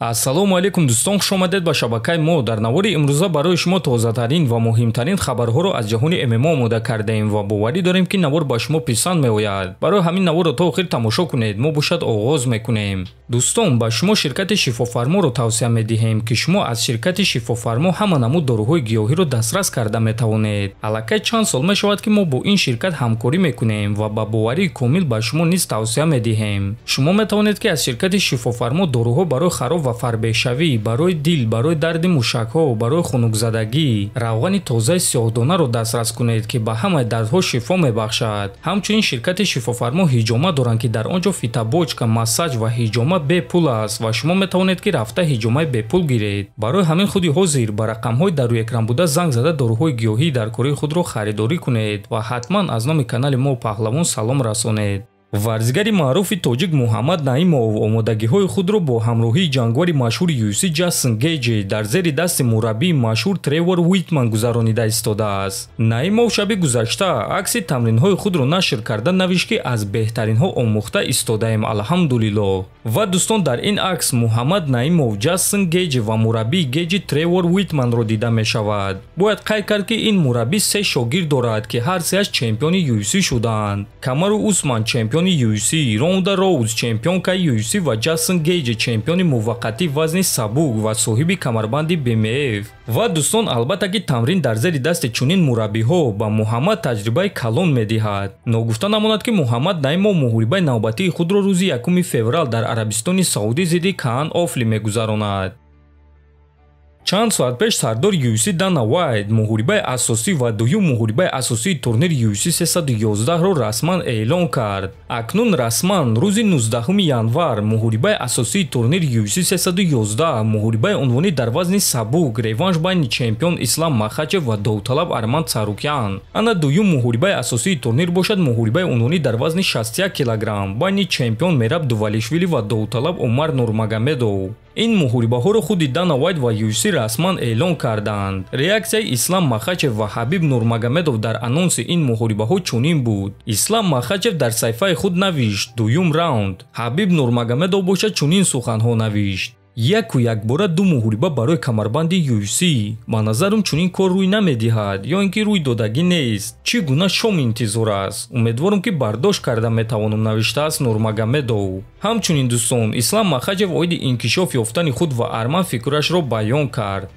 ассалому алайкум дӯстон хушомадед ба шабакаи мо. Дар навори имрӯза барои шумо тозатарин ва муҳимтарин хабарҳоро аз ҷаҳони ммо омода кардаем ва боварӣ дорем ки навор ба шумо писанд меояд. Барои ҳамин наворро то охир тамошо кунед мо бошад оғоз мекунем. Дӯстон ба шумо ширкати шифофарморо тавсия медиҳем ки шумо аз ширкати шифофармо ҳама намуд доруҳои гиёҳиро дастрас карда метавонед. Аллакай чанд сол мешавад ки мо бо ин ширкат ҳамкорӣ мекунем ва ба боварии комил ба шумо низ тавсия медиҳем. Шумо метавонед ки аз ширкати шифофармо доруҳо барои хароб ва фарбешавӣ барои дил барои дарди мушакҳо барои хунукзадагӣ равғани тозаи сиёҳдонаро дастрас кунед ки ба ҳамаи дардҳо шифо мебахшад. Ҳамчунин ширкати шифофармо ҳиҷома доранд ки дар он ҷо фитобочка массаҷ ва ҳиҷома бепул аст ва шумо метавонед ки рафта ҳиҷомаи бепул гиред. Барои ҳамин худи ҳозир ба рақамҳои дар рӯи экран буда занг зада доруҳои гиёҳӣ дар кории худро харидорӣ кунед ва ҳатман аз номи канали мо паҳлавон салом расонед варзигари маъруфи тоҷик муҳаммад наимов омодагиҳои худро бо ҳамроҳии ҷангвари машҳури юси ҷастин гейҷи дар зери дасти мураббии машҳур тревор уитман гузаронида истодааст наимов шаби гузашта акси тамринҳои худро нашр карда навишт ки аз беҳтаринҳо омӯхта истодаем алҳамдулиллоҳ. Ва дӯстон дар ин акс муҳаммад наимов ҷастин гейҷи ва мураббии гейҷи тревор уитманро дида мешавад. Бояд қайд кард ки ин мураббӣ се шогирд дорад ки ҳар сеаш чемпиони юси шуданд. Камару усман чемпион чемпиони UFC, Ронда Роуз чемпионкаи UFC ва Ҷастин Гейҷи чемпиони муваққатӣ вазни сабук ва соҳиби камарбанди BMF. ва дӯстон албатта ки тамрин дар зери дасти чунин мураббиҳо ба муҳаммад таҷрибаи калон медиҳад ногуфта намонад ки муҳаммад наимов муҳорибаи навбатии худро рӯзи 1 феврал дар арабистони саудӣ зидди каан офли мегузаронад чанд соат пеш сардори UFC Дана White муҳорибаи асосӣ ва дуюм муҳорибаи асосии турнири UFC 311-ро расман эълон кард. Акнун расман рӯзи 19 январ муҳорибаи асосии турнири UFC 311 муҳорибаи унвонӣ дар вазни сабук реванш байни чемпион Ислам Махачев ва Довталаб Арманд Сарукян. Ана дуюм муҳорибаи асосии турнир бошад муҳорибаи унвонӣ дар вазни 61 кг байни чемпион Мераб Дувалишвили ва Довталаб Умар Нурмагомедов. Ин муҳорибаҳоро худи дана вайт ва юси расман эълон карданд. Реаксияи ислам махачев ва ҳабиб нурмагомедов дар анонси ин муҳорибаҳо чунин буд. Ислам махачев дар саҳифаи худ навишт дуюм раунд. Ҳабиб нурмагомедов бошад чунин суханҳо навишт яку якбора ду муҳориба барои камарбанди UFC ба назарам чунин кор рӯй намедиҳад ё ин ки рӯй додагӣ нест чӣ гуна шом интизор аст? Умедворам ки бардошт карда метавонам навиштааст нурмагомедов ҳамчунин дӯстон ислам махаҷев оиди инкишоф ёфтани худ ва арман фикрашро баён кард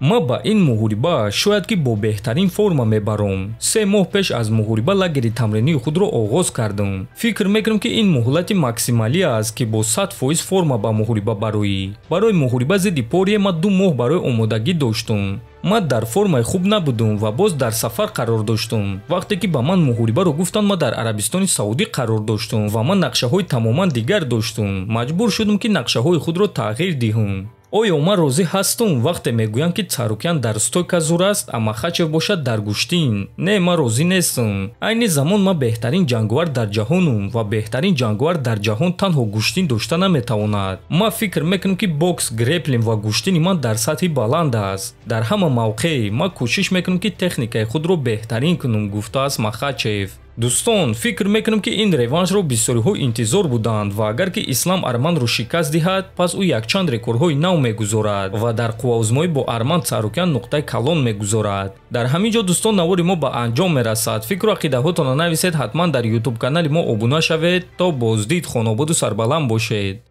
ма ба ин муҳориба шояд ки бо беҳтарин форма мебарам се моҳ пеш аз муҳориба лагери тамринии худро оғоз кардам фикр мекунам ки ин муҳлати максималӣ аст ки бо сад фоиз форма ба муҳориба бароӣ. Барои муҳориба зидди пория ма ду моҳ барои омодагӣ доштам ман дар формаи хуб набудам ва боз дар сафар қарор доштам вақте ки ба ман муҳорибаро гуфтанд ма дар арабистони саудӣ қарор доштам ва ман нақшаҳои тамоман дигар доштам маҷбур шудам ки нақшаҳои худро тағйир диҳам оё ман розӣ ҳастум. Вақте мегӯям ки царукян дар стойка зур аст амахачев бошад дар гӯштин. Не ман розӣ нестам айни замон ман беҳтарин ҷангувар дар ҷаҳонум ва беҳтарин ҷангувар дар ҷаҳон танҳо гӯштин дошта наметавонад. Ман фикр мекунам ки бокс греплин ва гӯштини ман дар сатҳи баланд аст. Дар ҳама мавқеъ ман кӯшиш мекунам ки техникаи худро беҳтарин кунам гуфтааст махачев дӯстон фикр мекунам ки ин реваншро бисёриҳо интизор буданд ва агар ки ислам арманро шикаст диҳад пас ӯ якчанд рекордҳои нав мегузорад ва дар қувваузмоӣ бо арман сарукян нуқтаи калон мегузорад. Дар ҳамин ҷо дӯстон навори мо ба анҷом мерасад. Фикру ақидаҳотонро нависед ҳатман дар ютуб канали мо обуна шавед то боздид хонободу сарбаланд бошед